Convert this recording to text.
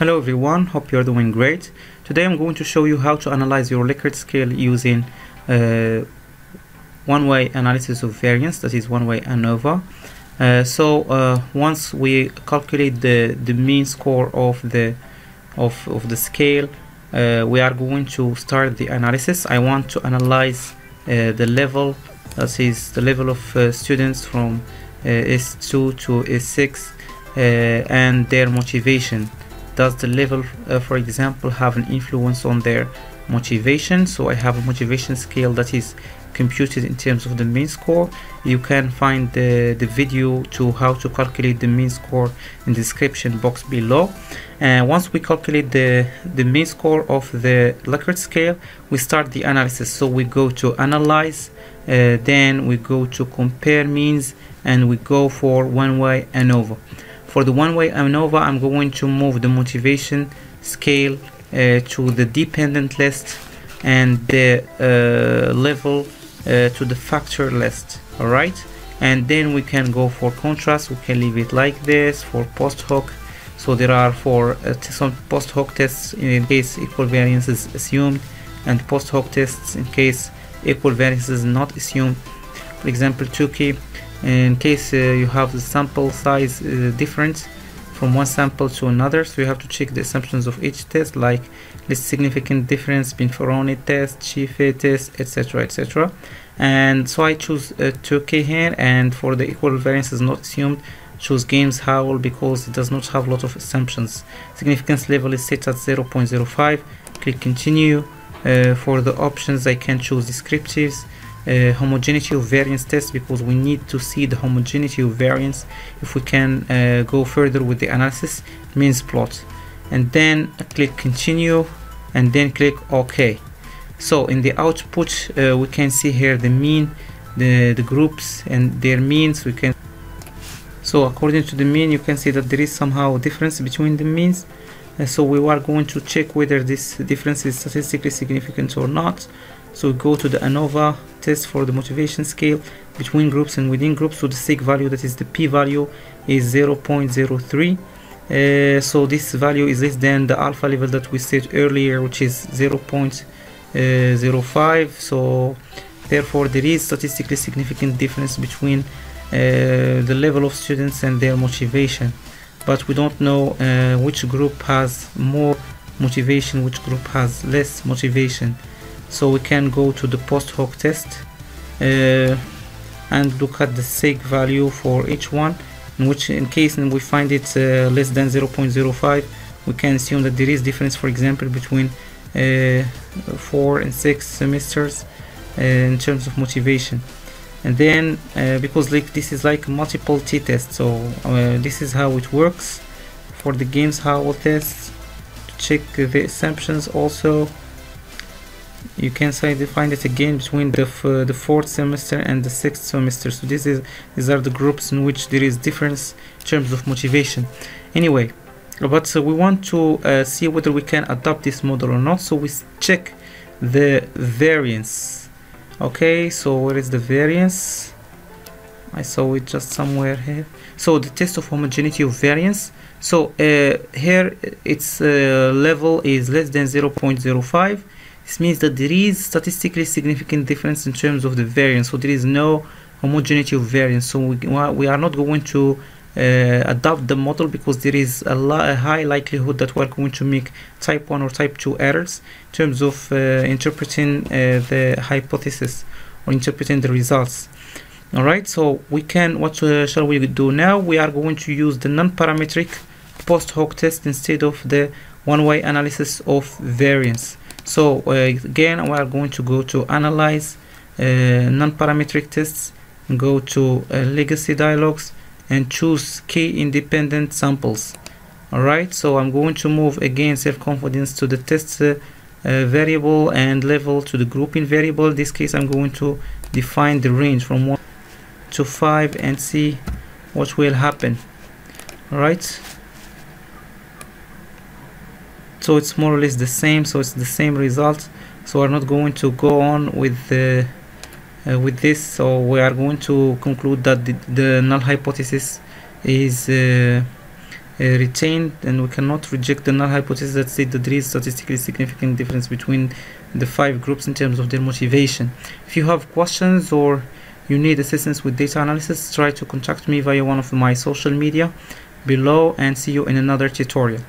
Hello everyone, hope you're doing great. Today I'm going to show you how to analyze your Likert scale using uh, one-way analysis of variance, that is one-way ANOVA. Uh, so uh, once we calculate the, the mean score of the of, of the scale, uh, we are going to start the analysis. I want to analyze uh, the level, that is the level of uh, students from S2 to S6 and their motivation does the level uh, for example have an influence on their motivation? So I have a motivation scale that is computed in terms of the mean score. You can find the, the video to how to calculate the mean score in the description box below. And once we calculate the the mean score of the Likert scale we start the analysis. So we go to analyze uh, then we go to compare means and we go for one way ANOVA for the one-way ANOVA I'm going to move the motivation scale uh, to the dependent list and the uh, level uh, to the factor list alright? And then we can go for contrast we can leave it like this for post hoc. So there are for uh, some post hoc tests in case equal variance is assumed and post hoc tests in case equal variance is not assumed. For example Tukey in case uh, you have the sample size uh, difference from one sample to another so you have to check the assumptions of each test like least significant difference Bonferroni test, Scheffe test, etc etc and so I choose uh, Tukey here and for the equal variance is not assumed choose Games Howell because it does not have a lot of assumptions. Significance level is set at 0.05 click continue uh, for the options I can choose descriptives uh, homogeneity of variance test because we need to see the homogeneity of variance if we can uh, go further with the analysis means plot. And then click continue and then click OK. So in the output uh, we can see here the mean the, the groups and their means. We can so according to the mean you can see that there is somehow a difference between the means. Uh, so we are going to check whether this difference is statistically significant or not so we go to the ANOVA test for the motivation scale between groups and within groups. So the sig value that is the p-value is 0.03 uh, so this value is less than the alpha level that we set earlier which is 0.05 so therefore there is statistically significant difference between uh, the level of students and their motivation. But we don't know uh, which group has more motivation which group has less motivation so we can go to the post hoc test uh, and look at the sig value for each one in which in case we find it uh, less than 0.05 we can assume that there is difference for example between uh, four and six semesters uh, in terms of motivation. And then uh, because like this is like multiple t-test so uh, this is how it works. For the Games Howell test to check the assumptions also you can say define it again between the uh, the fourth semester and the sixth semester. So this is these are the groups in which there is difference in terms of motivation. Anyway but so we want to uh, see whether we can adopt this model or not. So we check the variance. Okay so where is the variance? I saw it just somewhere here. So the test of homogeneity of variance. So uh, here its uh, level is less than 0.05 this means that there is statistically significant difference in terms of the variance. So there is no homogeneity of variance. So we, we are not going to uh, adopt the model because there is a, a, high likelihood that we're going to make type 1 or type 2 errors in terms of uh, interpreting uh, the hypothesis or interpreting the results all right so we can what uh, shall we do now we are going to use the non-parametric post hoc test instead of the one-way analysis of variance so uh, again we are going to go to analyze uh, non-parametric tests go to uh, legacy dialogues and choose K independent samples. Alright so I'm going to move again self-confidence to the test uh, uh, variable and level to the grouping variable. In this case I'm going to define the range from 1 to 5 and see what will happen. Alright so it's more or less the same so it's the same result so we're not going to go on with the uh, with this so we are going to conclude that the, the null hypothesis is uh, uh, retained and we cannot reject the null hypothesis that states that there is statistically significant difference between the five groups in terms of their motivation. If you have questions or you need assistance with data analysis, try to contact me via one of my social media below and see you in another tutorial.